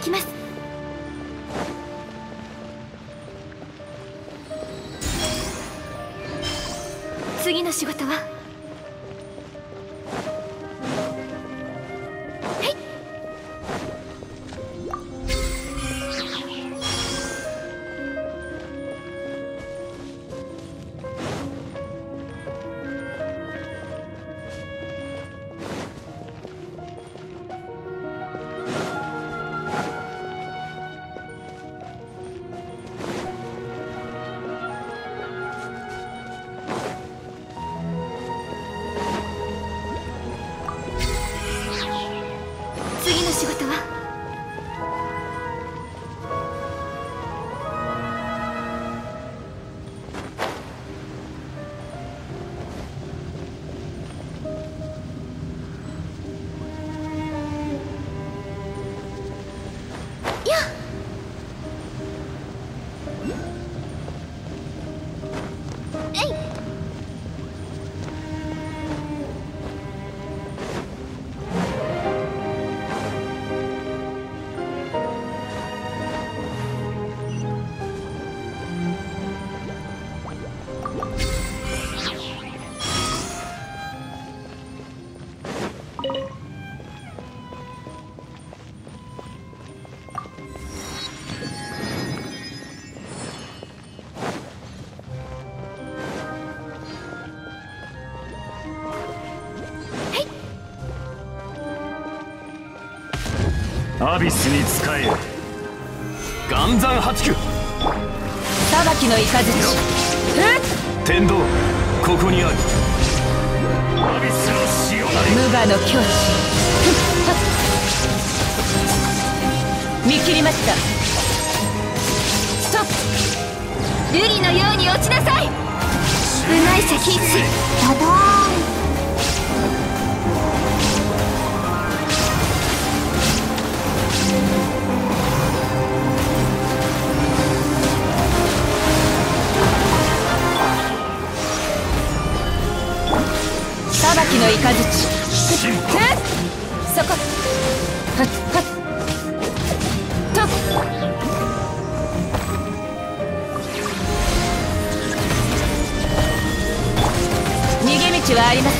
いていきます。次の仕事は？アビスに仕え。よ岩山八九。裁きの雷。天道。ここにある。アビスの潮無我の境地。見切りました。ストップ。瑠璃のように落ちなさい。部内者禁の雷進歩ふっそこ。はっは。っと。逃げ道はありません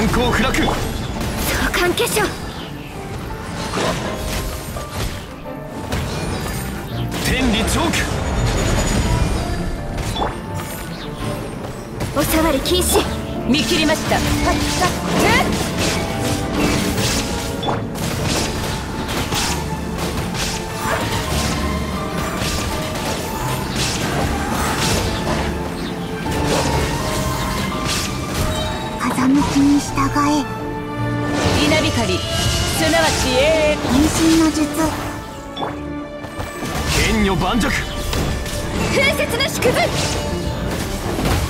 難攻不落相関化粧天理チョークおさわり禁止。見切りましたきに従え。稲光すなわち永遠。変身の術。剣女盤石。風雪の祝文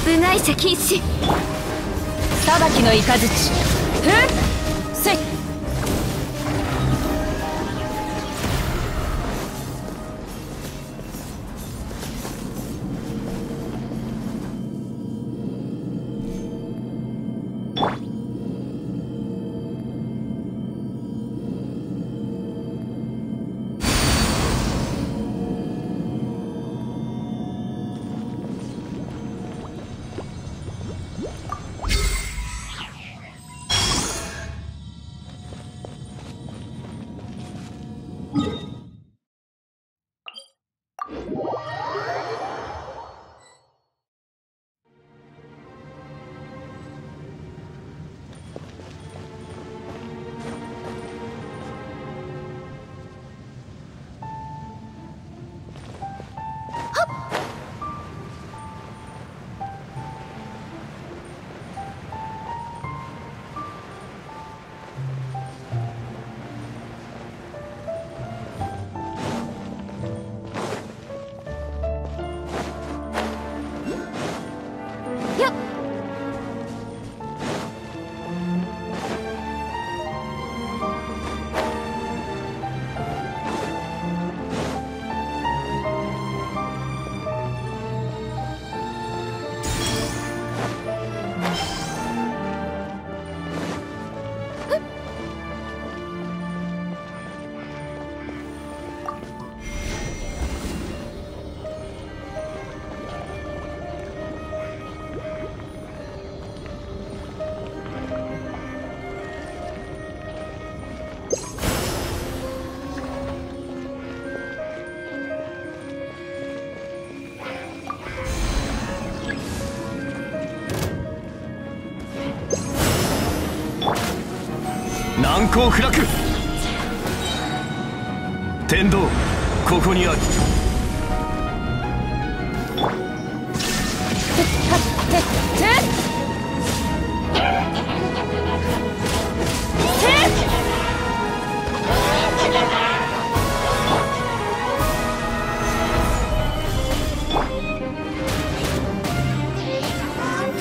部外者禁止。裁きの雷。ふっ難攻不落天道ここにある。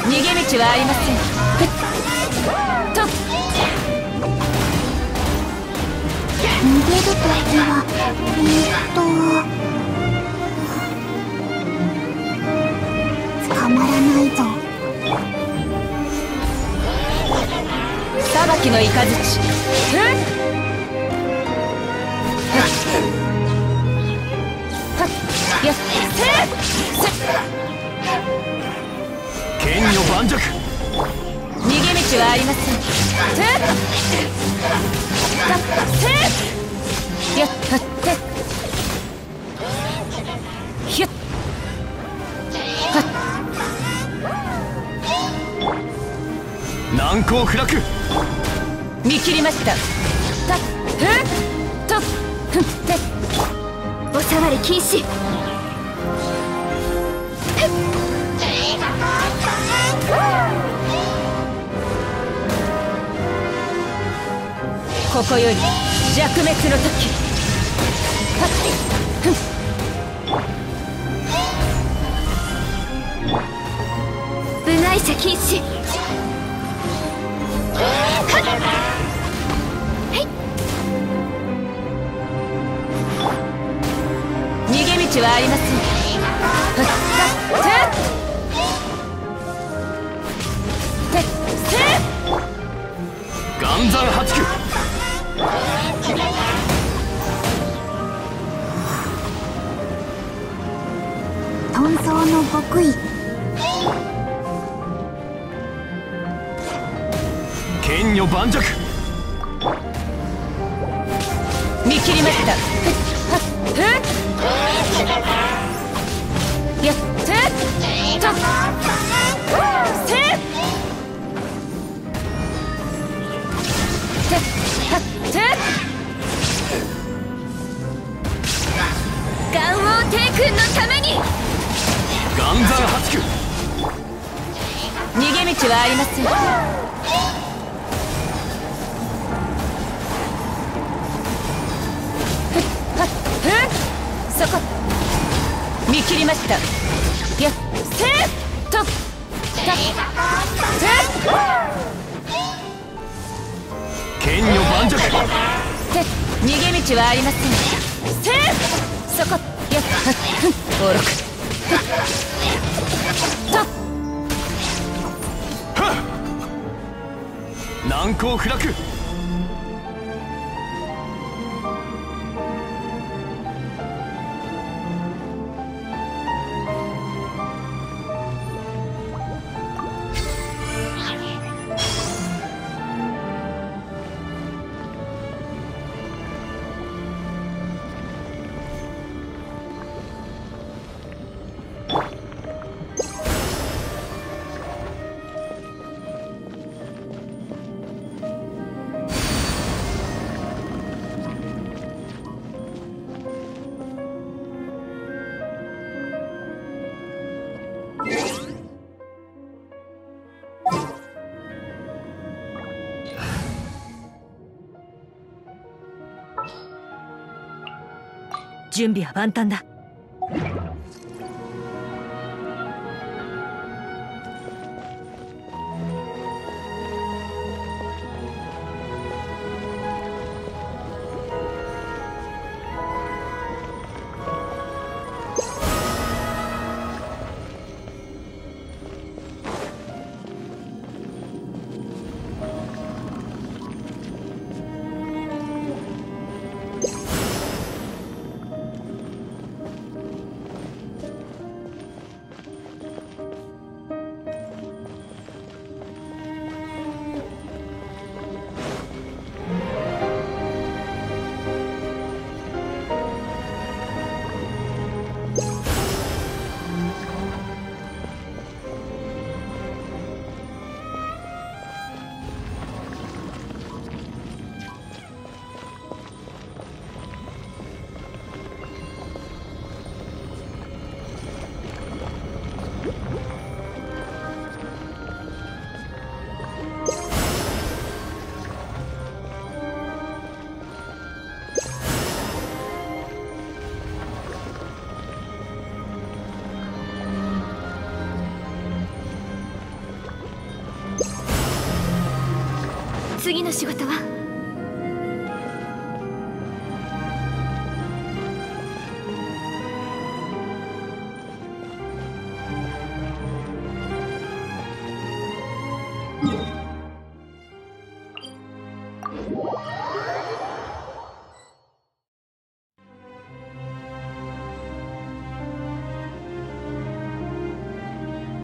逃げ道はありません。と捕まらないぞ。裁きの逃げ道はありません難攻不落見切りました。たふっとふっておさわり禁止。ここより弱滅の時。はっふん。部外者禁止。はありませんはっはってってせ岩山八九遁走の極意。剣女盤石。見切りました。はっはっ逃げ道はありません見切りました。やっせーとたせ剣女盤石て逃げ道はありません。せーそこやっおろくと難攻不落準備は万端だ。次の仕事は？